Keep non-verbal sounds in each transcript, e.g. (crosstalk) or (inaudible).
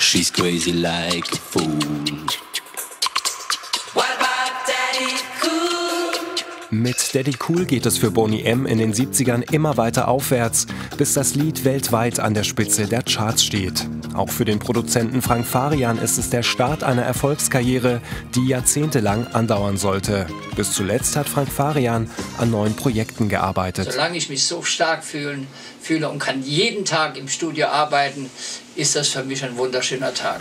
She's crazy like a fool. Mit Daddy Cool geht es für Boney M in den 70ern immer weiter aufwärts, bis das Lied weltweit an der Spitze der Charts steht. Auch für den Produzenten Frank Farian ist es der Start einer Erfolgskarriere, die jahrzehntelang andauern sollte. Bis zuletzt hat Frank Farian an neuen Projekten gearbeitet. Solange ich mich so stark fühlen, fühle und kann jeden Tag im Studio arbeiten, ist das für mich ein wunderschöner Tag.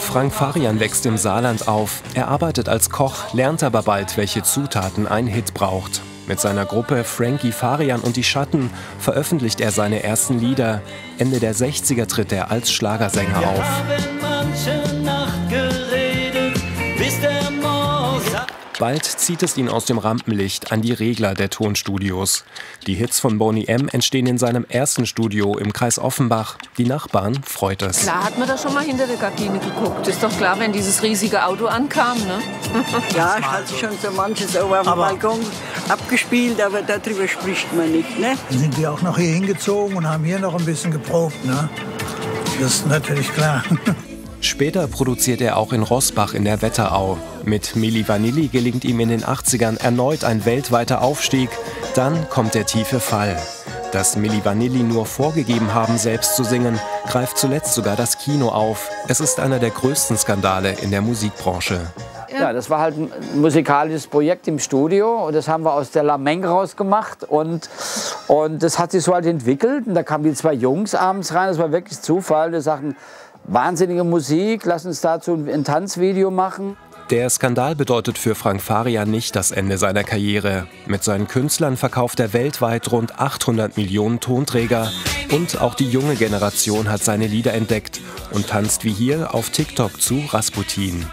Frank Farian wächst im Saarland auf. Er arbeitet als Koch, lernt aber bald, welche Zutaten ein Hit braucht. Mit seiner Gruppe Frankie Farian und die Schatten veröffentlicht er seine ersten Lieder. Ende der 60er tritt er als Schlagersänger auf. Bald zieht es ihn aus dem Rampenlicht an die Regler der Tonstudios. Die Hits von Boney M entstehen in seinem ersten Studio im Kreis Offenbach. Die Nachbarn freut es. Klar hat man da schon mal hinter der Gardine geguckt. Ist doch klar, wenn dieses riesige Auto ankam, ne? (laughs) ja, ich hatte schon so manches auf dem Balkon abgespielt, aber darüber spricht man nicht, ne? Dann sind wir auch noch hier hingezogen und haben hier noch ein bisschen geprobt, ne? Das ist natürlich klar. (laughs) Später produziert er auch in Rossbach in der Wetterau. Mit Milli Vanilli gelingt ihm in den 80ern erneut ein weltweiter Aufstieg. Dann kommt der tiefe Fall. Dass Milli Vanilli nur vorgegeben haben, selbst zu singen, greift zuletzt sogar das Kino auf. Es ist einer der größten Skandale in der Musikbranche. Ja, das war halt ein musikalisches Projekt im Studio und das haben wir aus der Lameng rausgemacht und, und das hat sich so halt entwickelt und da kamen die zwei Jungs abends rein, das war wirklich Zufall, die sagten, wahnsinnige Musik, lass uns dazu ein Tanzvideo machen. Der Skandal bedeutet für Frank Faria nicht das Ende seiner Karriere. Mit seinen Künstlern verkauft er weltweit rund 800 Millionen Tonträger und auch die junge Generation hat seine Lieder entdeckt und tanzt wie hier auf TikTok zu Rasputin.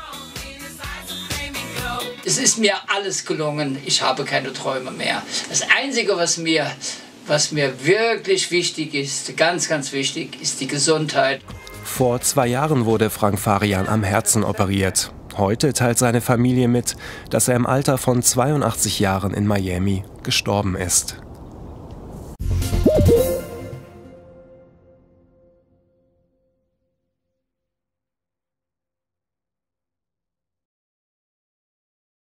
Es ist mir alles gelungen, ich habe keine Träume mehr. Das Einzige, was mir, was mir wirklich wichtig ist, ganz, ganz wichtig, ist die Gesundheit. Vor zwei Jahren wurde Frank Farian am Herzen operiert. Heute teilt seine Familie mit, dass er im Alter von 82 Jahren in Miami gestorben ist.